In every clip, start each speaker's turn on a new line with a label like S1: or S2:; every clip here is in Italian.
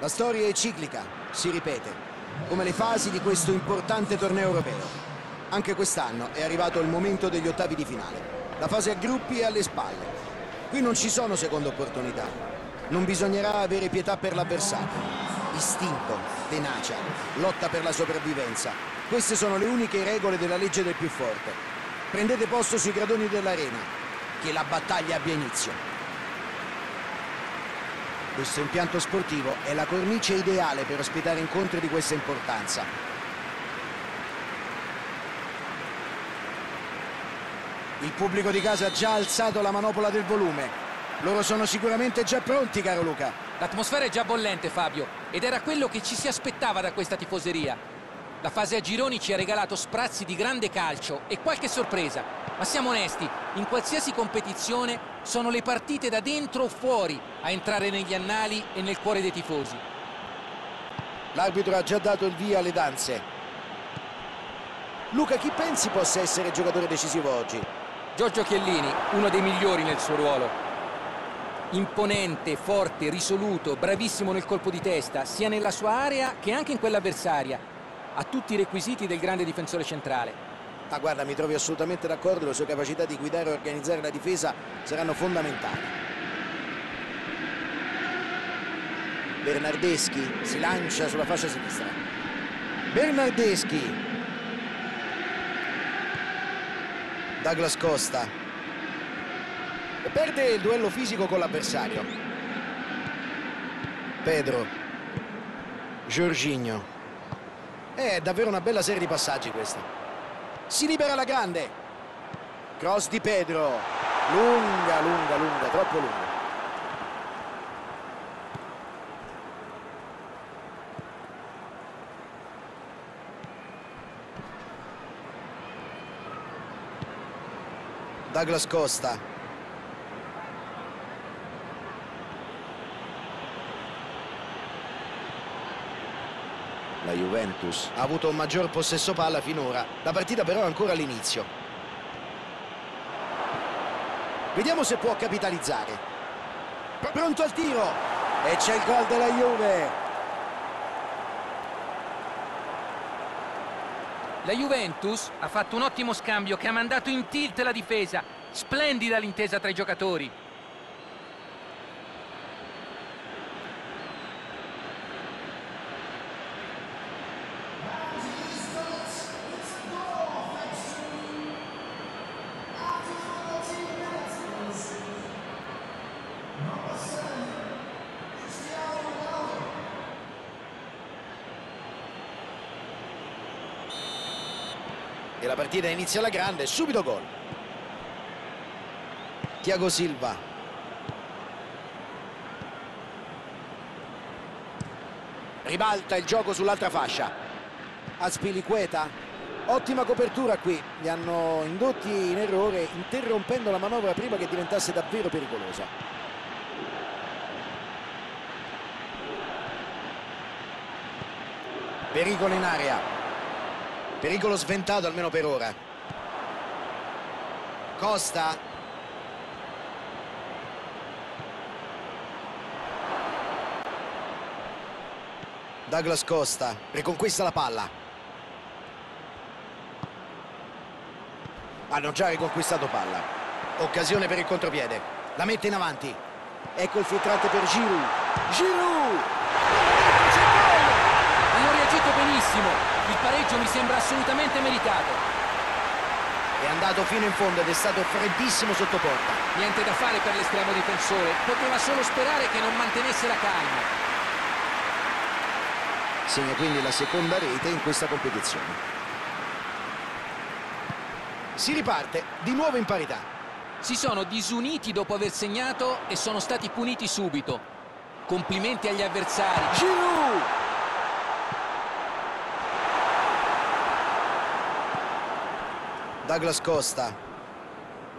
S1: La storia è ciclica, si ripete, come le fasi di questo importante torneo europeo. Anche quest'anno è arrivato il momento degli ottavi di finale. La fase a gruppi è alle spalle. Qui non ci sono seconde opportunità. Non bisognerà avere pietà per l'avversario. Istinto, tenacia, lotta per la sopravvivenza. Queste sono le uniche regole della legge del più forte. Prendete posto sui gradoni dell'arena. Che la battaglia abbia inizio. Questo impianto sportivo è la cornice ideale per ospitare incontri di questa importanza. Il pubblico di casa ha già alzato la manopola del volume. Loro sono sicuramente già pronti, caro Luca.
S2: L'atmosfera è già bollente, Fabio, ed era quello che ci si aspettava da questa tifoseria. La fase a gironi ci ha regalato sprazzi di grande calcio e qualche sorpresa. Ma siamo onesti, in qualsiasi competizione sono le partite da dentro o fuori a entrare negli annali e nel cuore dei tifosi.
S1: L'arbitro ha già dato il via alle danze. Luca, chi pensi possa essere giocatore decisivo oggi?
S2: Giorgio Chiellini, uno dei migliori nel suo ruolo. Imponente, forte, risoluto, bravissimo nel colpo di testa, sia nella sua area che anche in quella avversaria. Ha tutti i requisiti del grande difensore centrale.
S1: Ah, guarda, mi trovi assolutamente d'accordo, le sue capacità di guidare e organizzare la difesa saranno fondamentali. Bernardeschi si lancia sulla fascia sinistra. Bernardeschi. Douglas Costa. E perde il duello fisico con l'avversario. Pedro. Giorginio. È davvero una bella serie di passaggi questa. Si libera la grande. Cross di Pedro. Lunga, lunga, lunga, troppo lunga. Douglas Costa. La Juventus ha avuto un maggior possesso palla finora. La partita però è ancora all'inizio. Vediamo se può capitalizzare. Pr pronto al tiro. E c'è il gol della Juve.
S2: La Juventus ha fatto un ottimo scambio che ha mandato in tilt la difesa. Splendida l'intesa tra i giocatori.
S1: E la partita inizia alla grande, subito gol. Tiago Silva. Ribalta il gioco sull'altra fascia. Aspiliqueta. Ottima copertura qui. Li hanno indotti in errore interrompendo la manovra prima che diventasse davvero pericolosa. Pericolo in area. Pericolo sventato almeno per ora. Costa. Douglas Costa riconquista la palla. Hanno già riconquistato palla. Occasione per il contropiede. La mette in avanti. Ecco il filtrante per Giroud. Giroud!
S2: Benissimo. Il pareggio mi sembra assolutamente meritato.
S1: È andato fino in fondo ed è stato freddissimo sotto porta.
S2: Niente da fare per l'estremo difensore. Poteva solo sperare che non mantenesse la calma.
S1: Segna quindi la seconda rete in questa competizione. Si riparte di nuovo in parità.
S2: Si sono disuniti dopo aver segnato e sono stati puniti subito. Complimenti agli avversari.
S1: Giroud! Douglas Costa.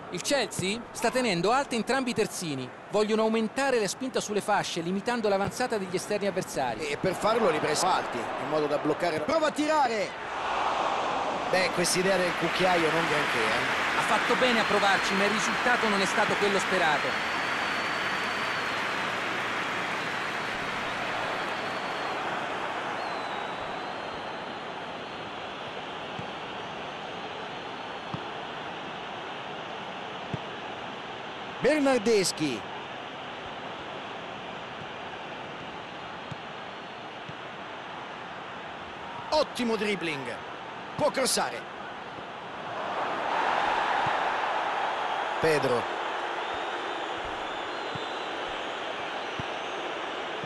S2: Il Chelsea sta tenendo alte entrambi i terzini. Vogliono aumentare la spinta sulle fasce, limitando l'avanzata degli esterni avversari.
S1: E per farlo li presa alti, in modo da bloccare... Prova a tirare! Beh, quest'idea del cucchiaio non granché, eh.
S2: Ha fatto bene a provarci, ma il risultato non è stato quello sperato.
S1: Bernardeschi. Ottimo dribbling. Può crossare. Pedro.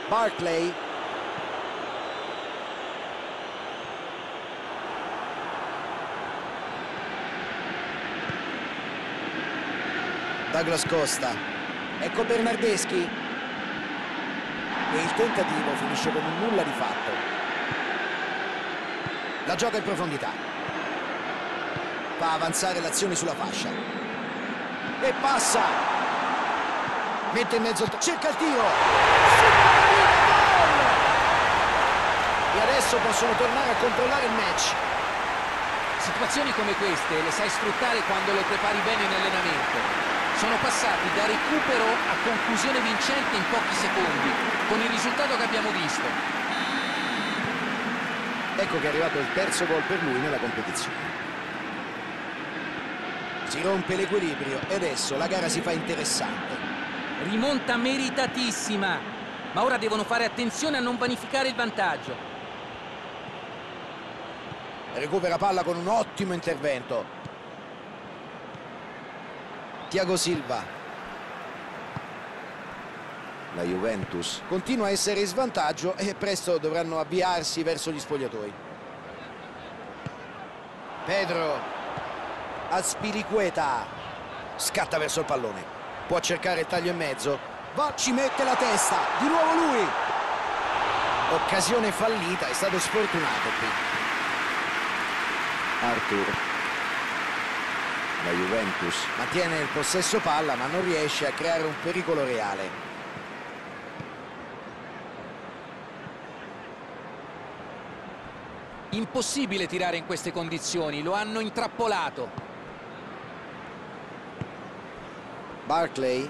S1: Barclay. Douglas Costa. Ecco Bernardeschi. E il tentativo finisce con un nulla di fatto. La gioca in profondità. Fa avanzare l'azione sulla fascia. E passa. Mette in mezzo il... Cerca il tiro. E adesso possono tornare a controllare il match.
S2: Situazioni come queste le sai sfruttare quando le prepari bene in allenamento. Sono passati da recupero a conclusione vincente in pochi secondi, con il risultato che abbiamo visto.
S1: Ecco che è arrivato il terzo gol per lui nella competizione. Si rompe l'equilibrio e adesso la gara si fa interessante.
S2: Rimonta meritatissima, ma ora devono fare attenzione a non vanificare il vantaggio.
S1: Recupera palla con un ottimo intervento. Tiago Silva. La Juventus continua a essere in svantaggio e presto dovranno avviarsi verso gli spogliatoi. Pedro. Aspilicueta. Scatta verso il pallone. Può cercare il taglio in mezzo. Va, ci mette la testa. Di nuovo lui. Occasione fallita, è stato sfortunato qui. Arthur la Juventus. Mantiene il possesso palla ma non riesce a creare un pericolo reale.
S2: Impossibile tirare in queste condizioni lo hanno intrappolato.
S1: Barclay.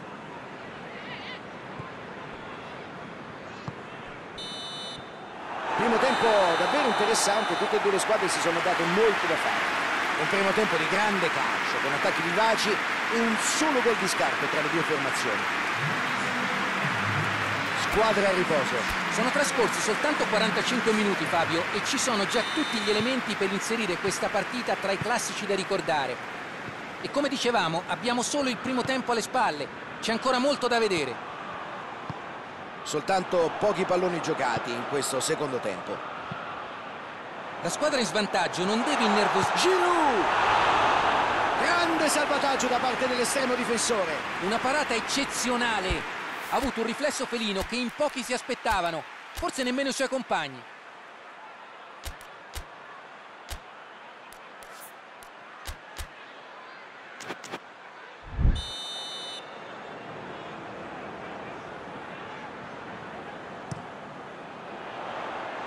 S1: Primo tempo davvero interessante tutte e due le squadre si sono date molto da fare un primo tempo di grande calcio, con attacchi vivaci e un solo gol di scarto tra le due formazioni. Squadra a riposo.
S2: Sono trascorsi soltanto 45 minuti, Fabio, e ci sono già tutti gli elementi per inserire questa partita tra i classici da ricordare. E come dicevamo, abbiamo solo il primo tempo alle spalle. C'è ancora molto da vedere.
S1: Soltanto pochi palloni giocati in questo secondo tempo.
S2: La squadra in svantaggio non deve innervosire.
S1: Giroud! Grande salvataggio da parte dell'estremo difensore.
S2: Una parata eccezionale. Ha avuto un riflesso felino che in pochi si aspettavano. Forse nemmeno i suoi compagni.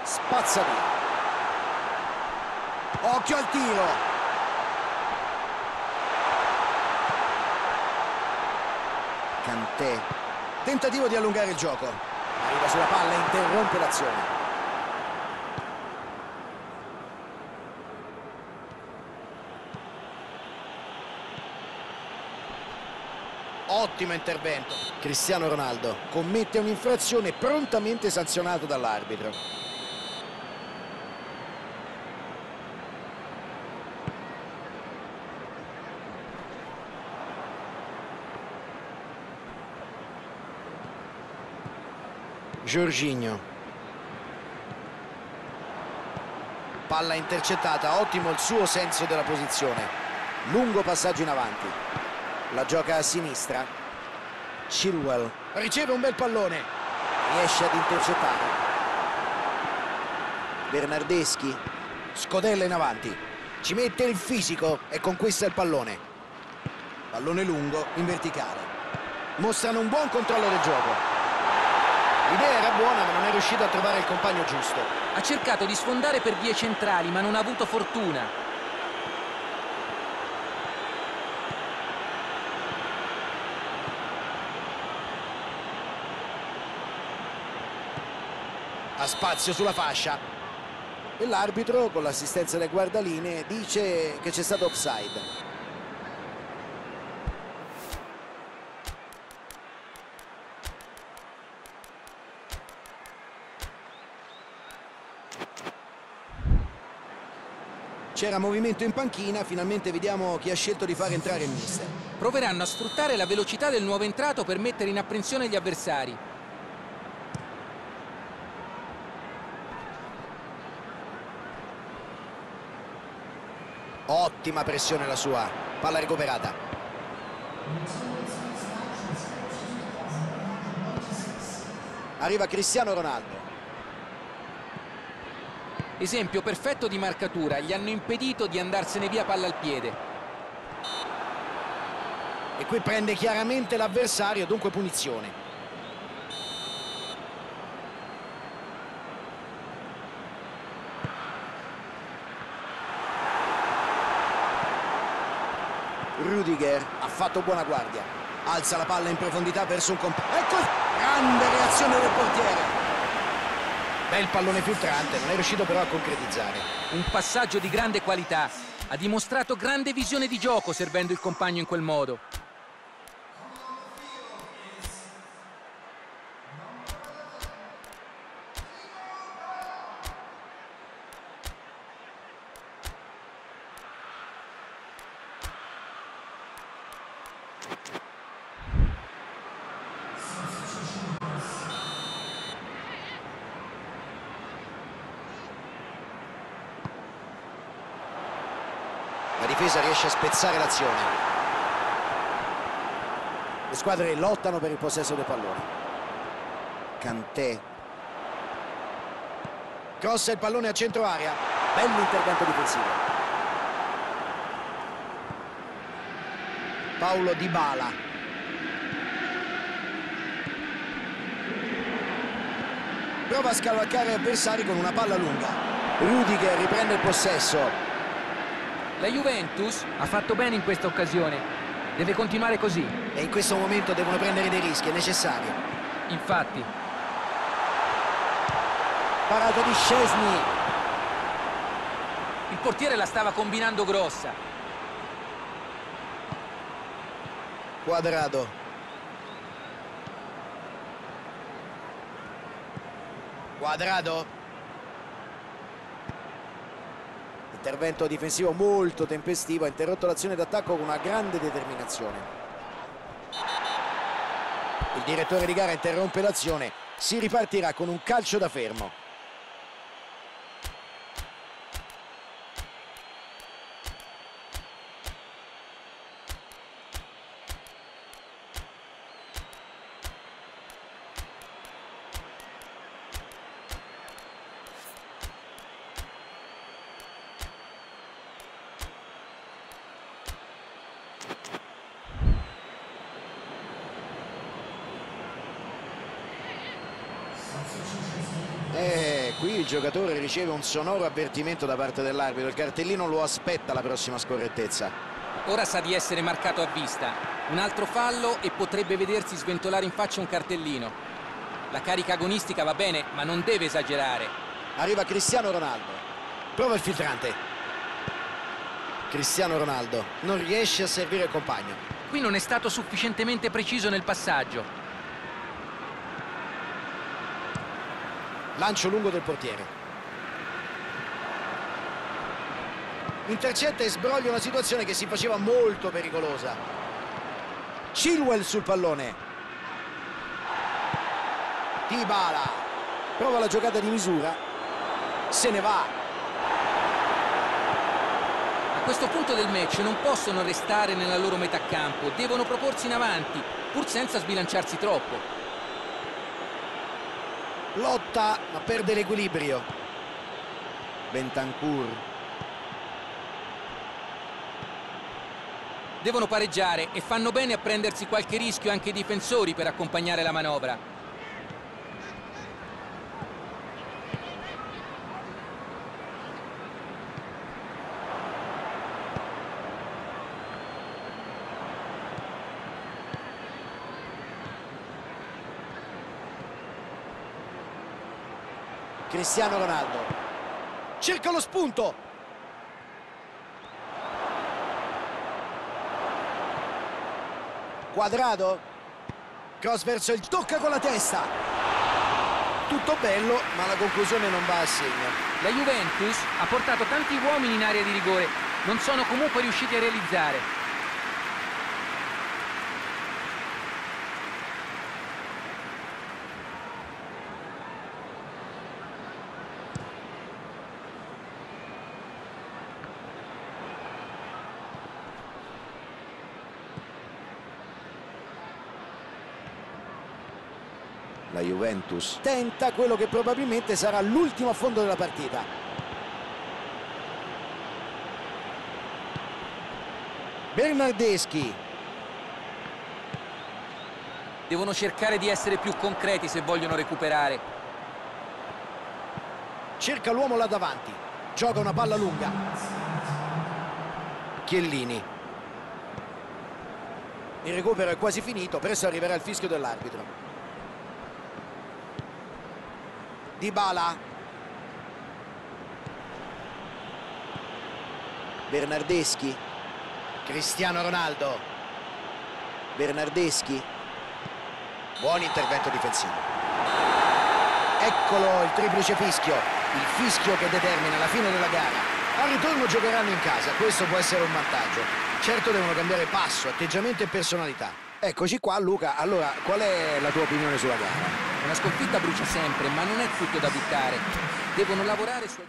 S1: Spazza via. Occhio al tiro. Cantè. Tentativo di allungare il gioco. Arriva sulla palla e interrompe l'azione. Ottimo intervento. Cristiano Ronaldo commette un'infrazione prontamente sanzionato dall'arbitro. Giorginio. Palla intercettata, ottimo il suo senso della posizione. Lungo passaggio in avanti. La gioca a sinistra. Chilwell riceve un bel pallone. Riesce ad intercettare. Bernardeschi scodella in avanti. Ci mette il fisico e conquista il pallone. Pallone lungo in verticale. Mostrano un buon controllo del gioco. L'idea era buona ma non è riuscito a trovare il compagno giusto.
S2: Ha cercato di sfondare per vie centrali ma non ha avuto fortuna.
S1: Ha spazio sulla fascia. E l'arbitro con l'assistenza del guardaline dice che c'è stato offside. C'era movimento in panchina, finalmente vediamo chi ha scelto di far entrare il mister.
S2: Proveranno a sfruttare la velocità del nuovo entrato per mettere in apprensione gli avversari.
S1: Ottima pressione la sua, palla recuperata. Arriva Cristiano Ronaldo.
S2: Esempio perfetto di marcatura, gli hanno impedito di andarsene via palla al piede.
S1: E qui prende chiaramente l'avversario, dunque punizione. Rudiger ha fatto buona guardia. Alza la palla in profondità verso un compagno. Ecco, grande reazione del portiere. Bel pallone filtrante, non è riuscito però a concretizzare.
S2: Un passaggio di grande qualità. Ha dimostrato grande visione di gioco servendo il compagno in quel modo.
S1: Difesa riesce a spezzare l'azione. Le squadre lottano per il possesso del pallone. Cantè. Crossa il pallone a centro area. Bell'intervento difensivo. Paolo Di Bala. Prova a scavalcare avversari con una palla lunga. Rudiger riprende il possesso.
S2: La Juventus ha fatto bene in questa occasione. Deve continuare così.
S1: E in questo momento devono prendere dei rischi, è necessario.
S2: Infatti,
S1: Parato di Scesni.
S2: il portiere la stava combinando grossa.
S1: Quadrado. Quadrado. Intervento difensivo molto tempestivo, ha interrotto l'azione d'attacco con una grande determinazione. Il direttore di gara interrompe l'azione, si ripartirà con un calcio da fermo. E qui il giocatore riceve un sonoro avvertimento da parte dell'arbitro. Il cartellino lo aspetta la prossima scorrettezza.
S2: Ora sa di essere marcato a vista. Un altro fallo e potrebbe vedersi sventolare in faccia un cartellino. La carica agonistica va bene, ma non deve esagerare.
S1: Arriva Cristiano Ronaldo. Prova il filtrante. Cristiano Ronaldo non riesce a servire il compagno.
S2: Qui non è stato sufficientemente preciso nel passaggio.
S1: Lancio lungo del portiere. Intercetta e sbroglia una situazione che si faceva molto pericolosa. Chilwell sul pallone. Dybala. Prova la giocata di misura. Se ne va.
S2: A questo punto del match non possono restare nella loro metà campo, devono proporsi in avanti, pur senza sbilanciarsi troppo.
S1: Lotta ma perde l'equilibrio. Bentancur.
S2: Devono pareggiare e fanno bene a prendersi qualche rischio anche i difensori per accompagnare la manovra.
S1: Cristiano Ronaldo. Cerca lo spunto. Quadrado. Cross verso il tocca con la testa. tutto bello, ma la conclusione non va a segno.
S2: La Juventus ha portato tanti uomini in area di rigore, non sono comunque riusciti a realizzare.
S1: La Juventus tenta quello che probabilmente sarà l'ultimo affondo della partita. Bernardeschi.
S2: Devono cercare di essere più concreti se vogliono recuperare.
S1: Cerca l'uomo là davanti. Gioca una palla lunga. Chiellini. Il recupero è quasi finito, presto arriverà il fischio dell'arbitro. Dybala Bernardeschi. Cristiano Ronaldo. Bernardeschi. Buon intervento difensivo. Eccolo il triplice fischio il fischio che determina la fine della gara. Al ritorno giocheranno in casa questo può essere un vantaggio. Certo devono cambiare passo, atteggiamento e personalità. Eccoci qua Luca. Allora qual è la tua opinione sulla gara?
S2: Una sconfitta brucia sempre, ma non è tutto da buttare. Devono lavorare su...